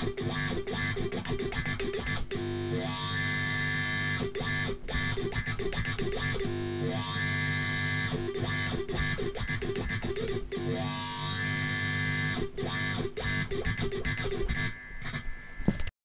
Wow.